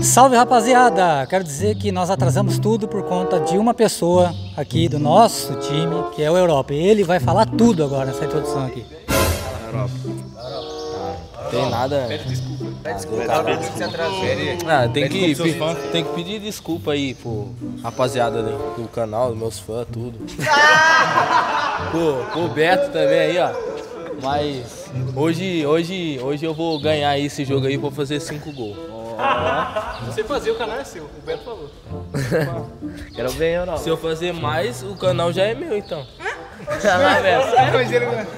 Salve rapaziada! Quero dizer que nós atrasamos tudo por conta de uma pessoa aqui do nosso time, que é o Europa. E ele vai falar tudo agora nessa introdução aqui. Europa. Não tem nada. Pede desculpa. Pede desculpa. Ah, tem, que, tem que pedir desculpa aí pro rapaziada do, do canal, dos meus fãs, tudo. pro, pro Beto também aí, ó. Mas hoje, hoje, hoje eu vou ganhar esse jogo aí e vou fazer cinco gols. Você fazer, o canal é seu. O Beto falou. Quero ver ou não? Se eu fazer mais, o canal já é meu então. Beto.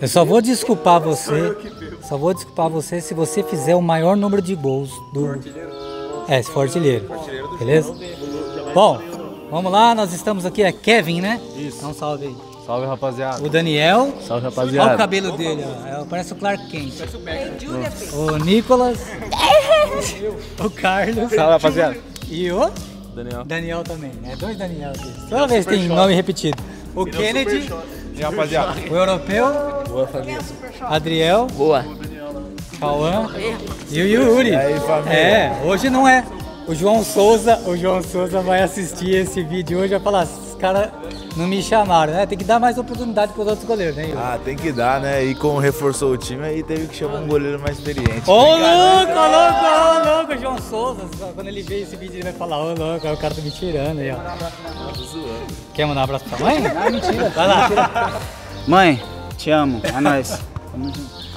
Eu só vou desculpar você. Só vou desculpar você se você fizer o maior número de gols do. É, se for artilheiro. Beleza? Bom, vamos lá, nós estamos aqui, é Kevin, né? Isso. Dá um salve aí. Salve rapaziada. O Daniel. Salve Olha o rapaziada. cabelo dele, ó. É, parece o Clark Kent. O Nicolas. o Carlos. Salve rapaziada. E o Daniel. Daniel também. É dois Daniel aqui. Toda vez tem nome repetido. O Kennedy, E rapaziada. o europeu, Boa família. Adriel, Boa. Cauã e o Yuri. É, hoje não é. O João Souza, o João Souza vai assistir esse vídeo hoje e vai falar, os caras não me chamaram, né? Tem que dar mais oportunidade para os outros goleiros, né? Ah, tem que dar, né? E como reforçou o time, aí teve que chamar um goleiro mais experiente. Ô louco, ô louco, ô louco, João Souza. Quando ele ver esse vídeo, ele vai falar, ô louco, aí o cara tá me tirando aí, ó. Quer mandar um abraço pra mãe? Ah, mentira. Vai lá. Mãe, te amo. É nóis. Tamo junto.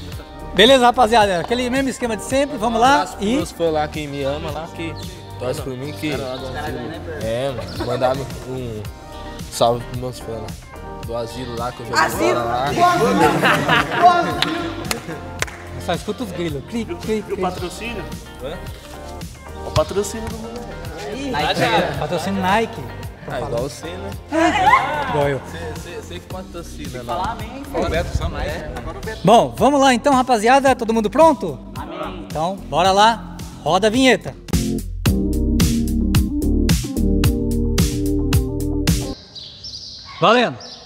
Beleza, rapaziada. Aquele mesmo esquema de sempre, vamos lá. E meus fãs lá, quem me ama lá, que torce por mim, que... É, mano, mandar um salve pros meus fãs lá. Do asilo lá, que eu joguei bola lá. só escuta os grilos. Clique, clique, clique. Patrocínio? Hã? O patrocínio do mundo. Patrocínio Nike. Ah, igual você, né? Igual eu. Você que patrocina, não. O Beto só mais. Agora o Beto. Bom, vamos lá então, rapaziada. Todo mundo pronto? Amém. Então, bora lá. Roda a vinheta. Valendo.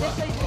Deixa aí.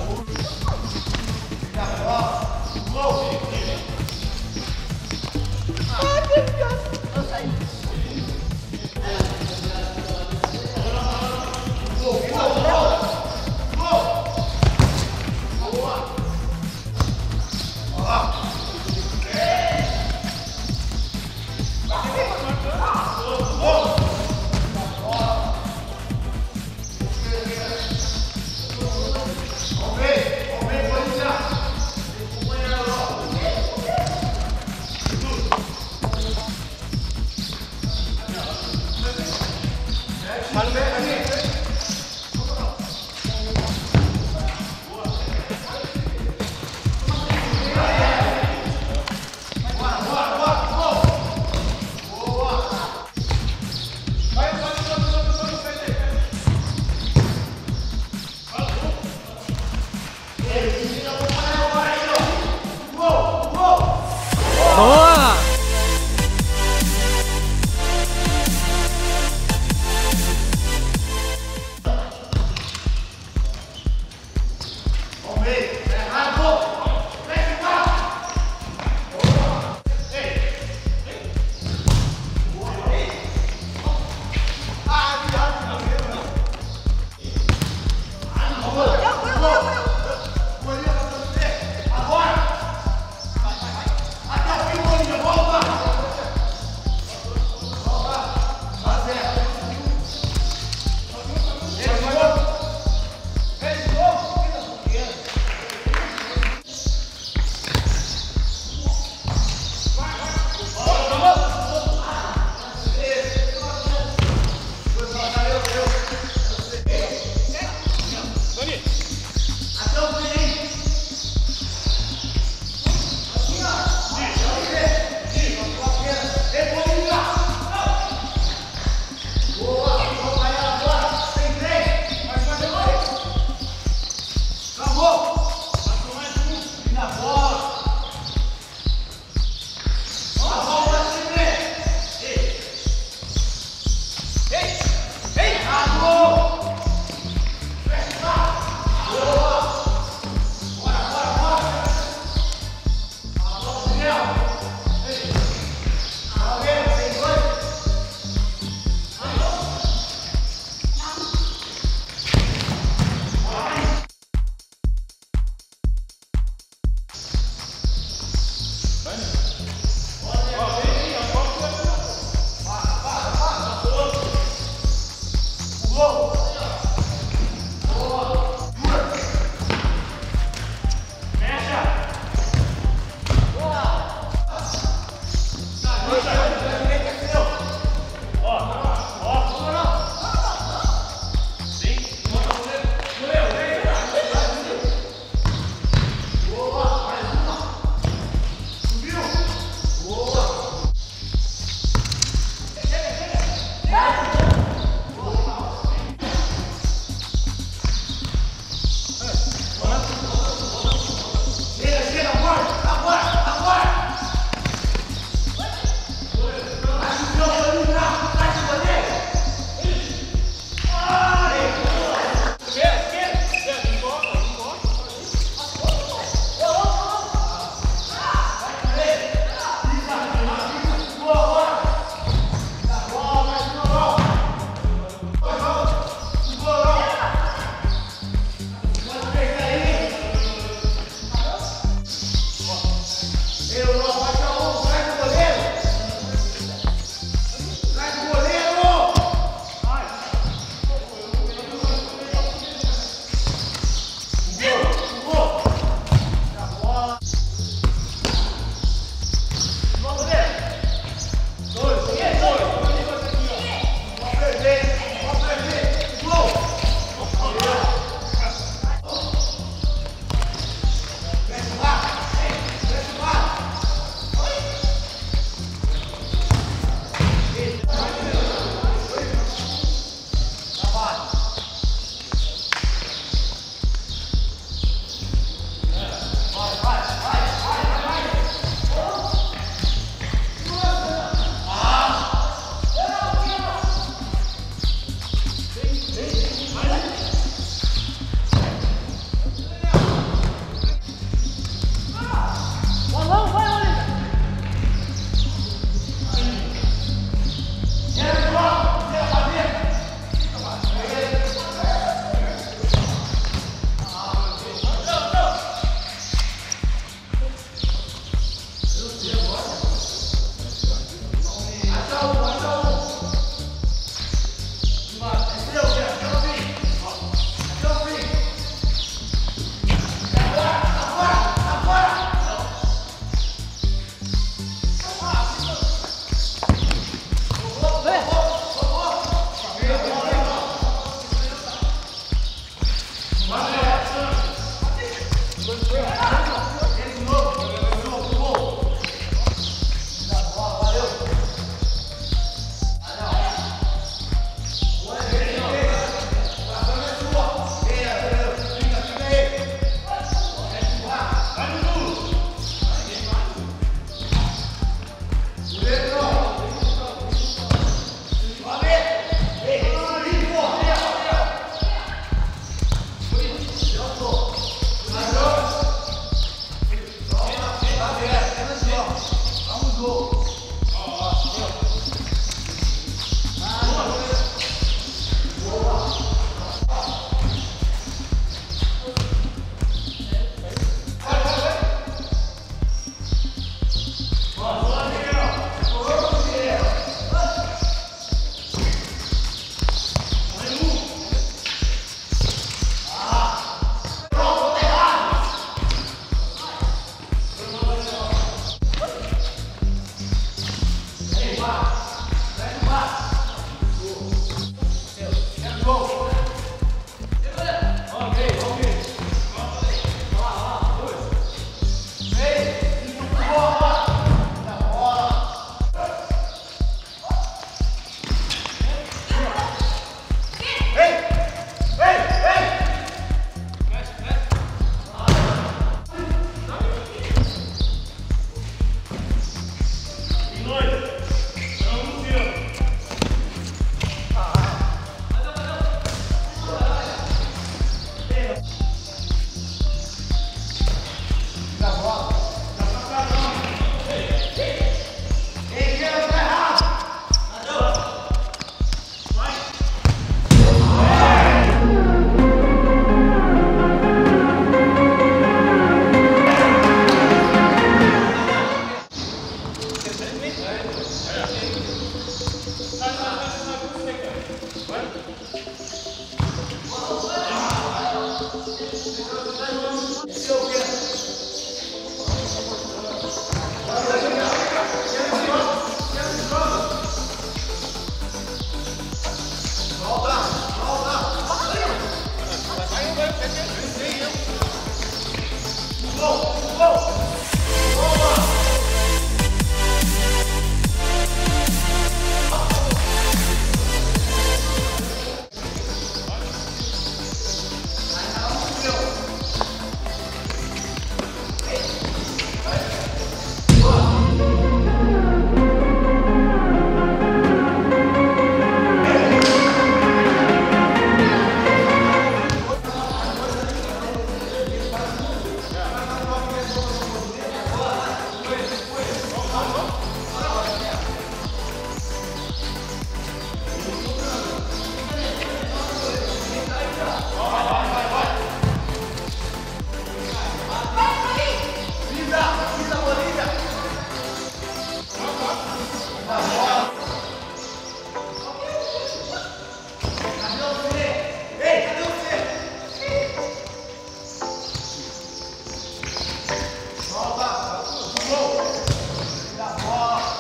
Boa! Let's.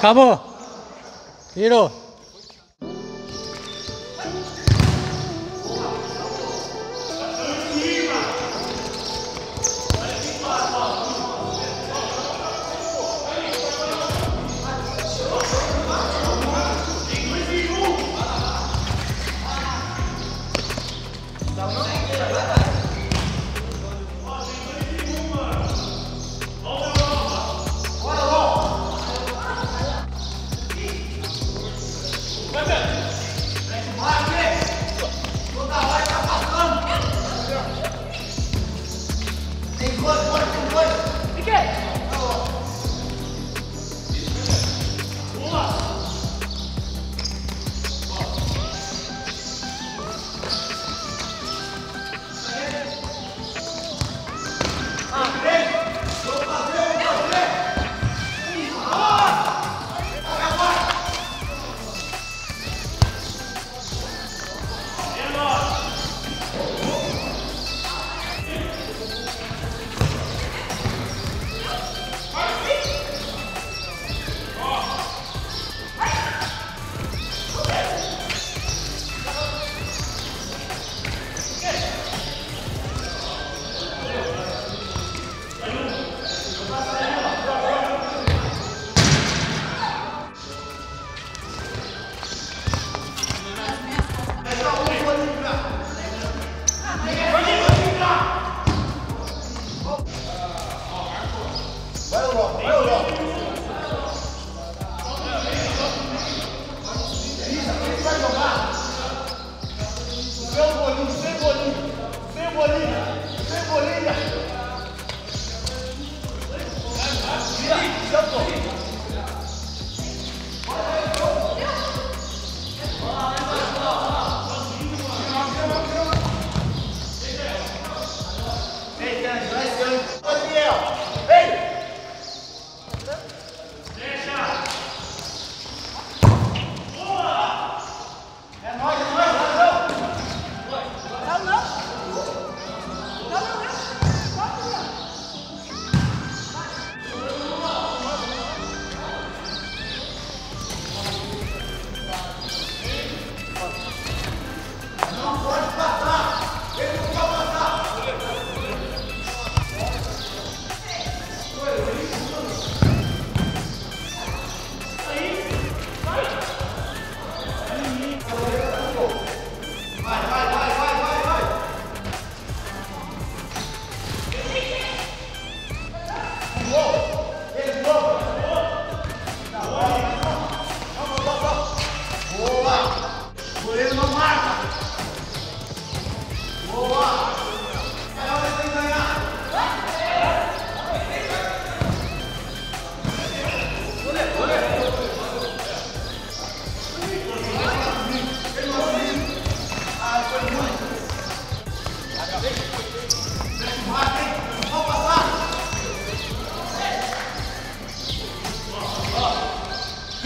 Acabou. Virou.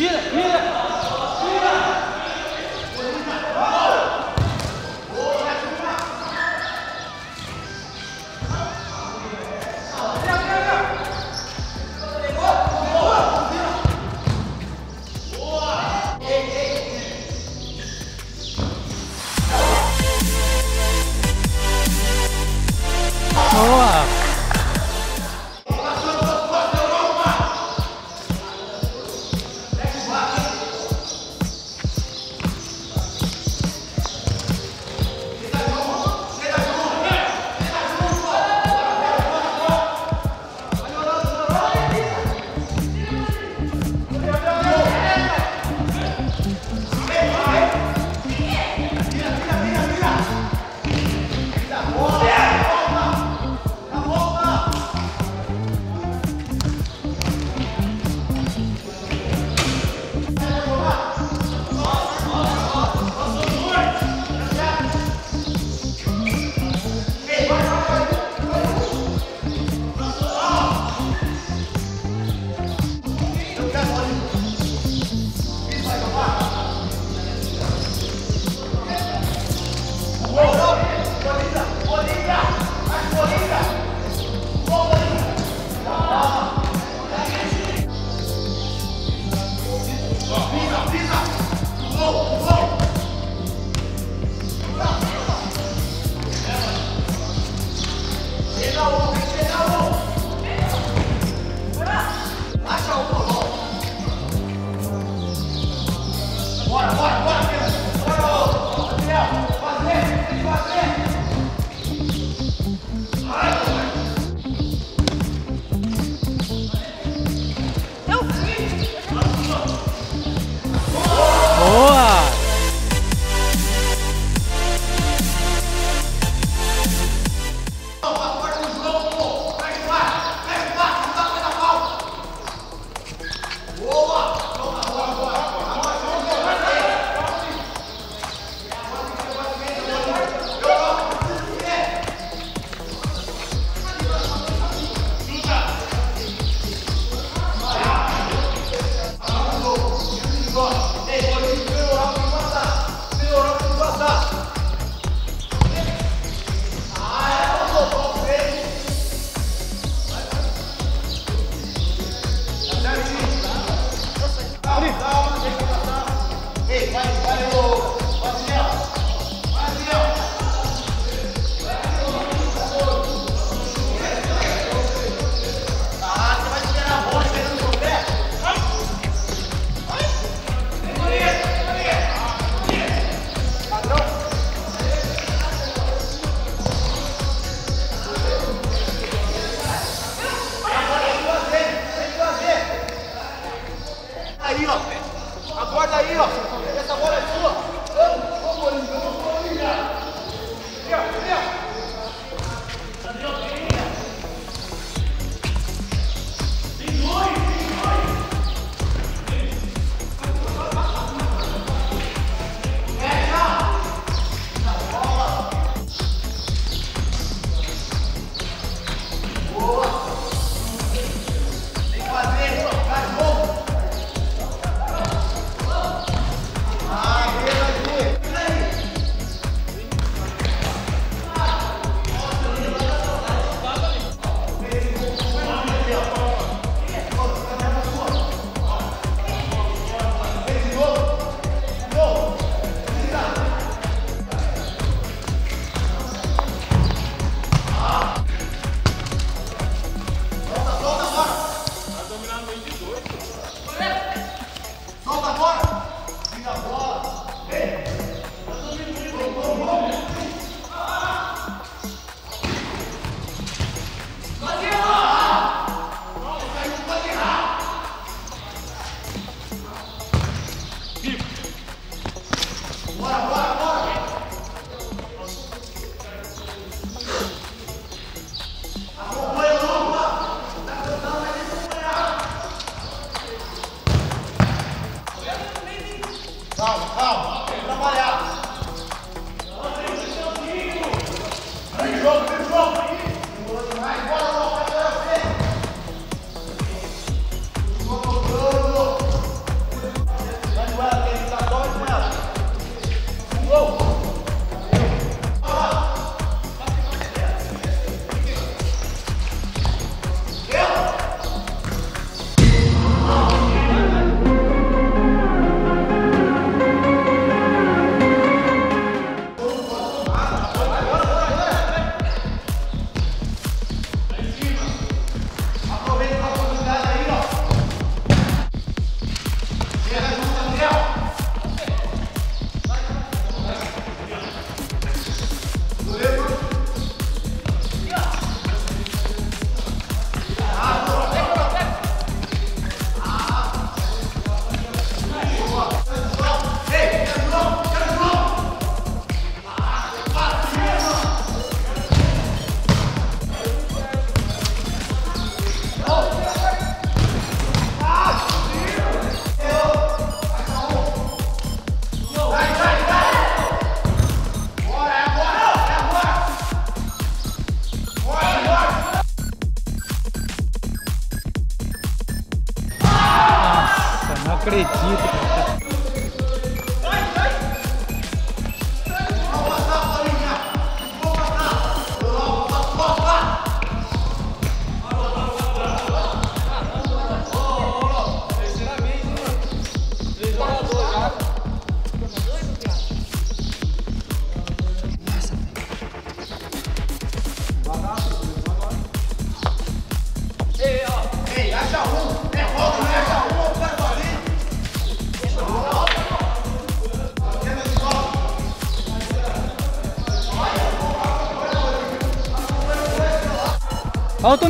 Vira, vira!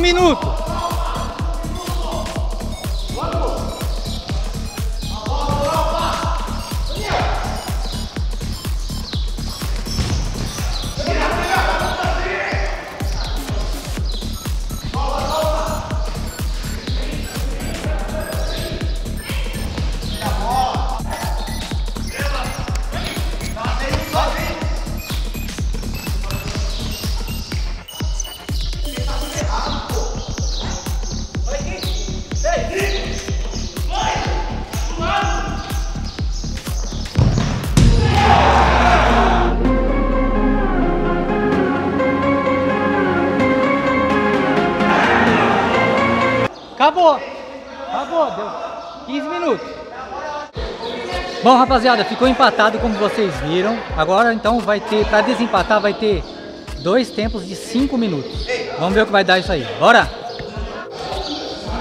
Minuto. Bom, rapaziada, ficou empatado como vocês viram. Agora então vai ter, para desempatar vai ter dois tempos de 5 minutos. Vamos ver o que vai dar isso aí. Bora!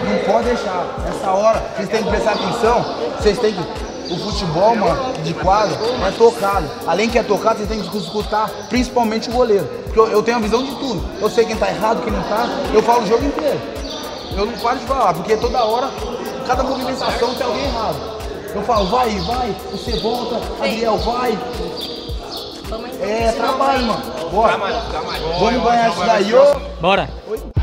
Não pode deixar. Essa hora, vocês têm que prestar atenção. Vocês têm que. O futebol, mano, de quadro, é tocado. Além que é tocado, vocês têm que escutar principalmente o goleiro. Porque eu, eu tenho a visão de tudo. Eu sei quem tá errado, quem não tá. Eu falo o jogo inteiro. Eu não paro de falar, porque toda hora, cada movimentação tem alguém errado. Eu falo, vai, vai, você volta, Adriel, vai. É, trabalho, mano. Bora. Vamos ganhar isso daí, ô. Bora! Boa!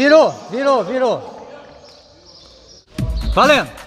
Virou, virou, virou. Valendo.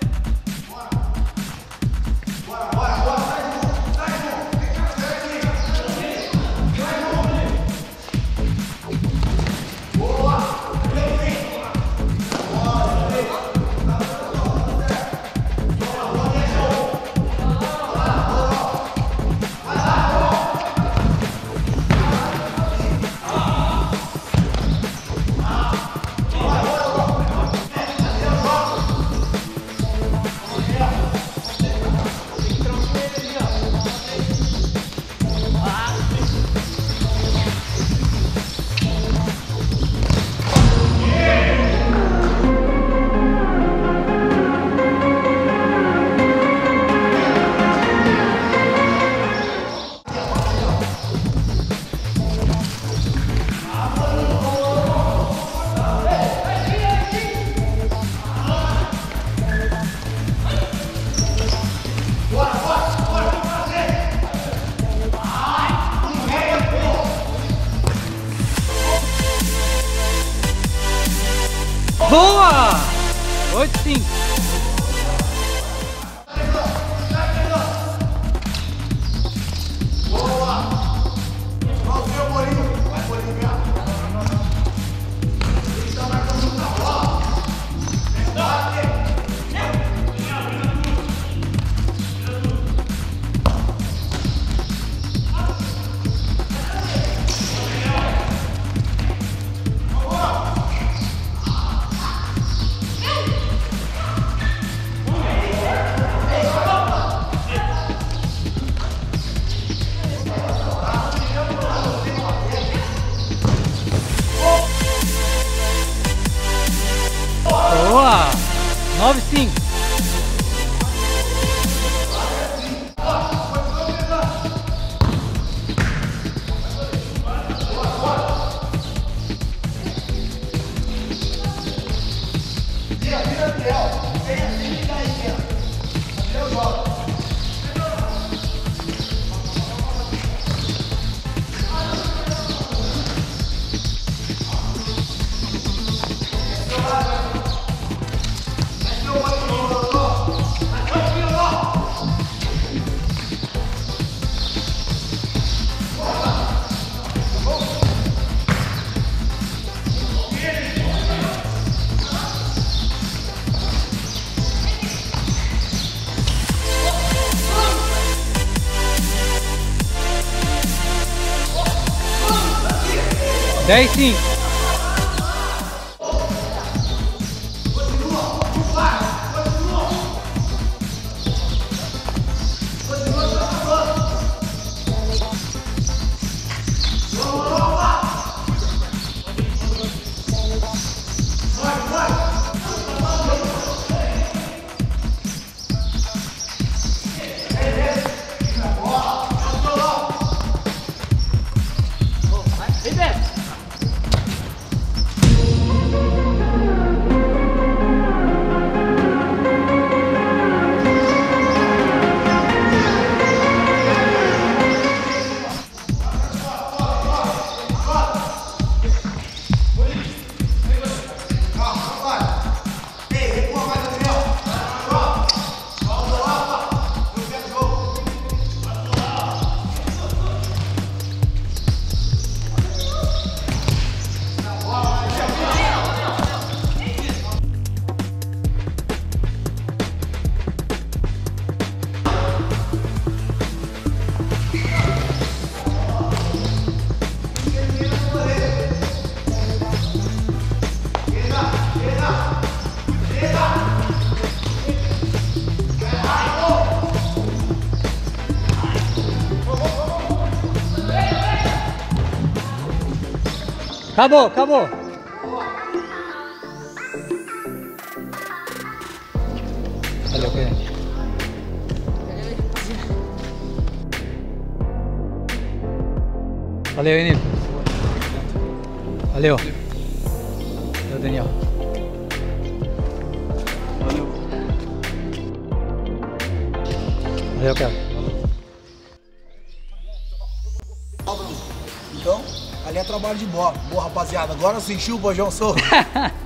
10 5 Cabo, cabo. Hello, okay. Valeu, Enio. Valeu. Rapaziada. Agora sentiu o Bojão Souza.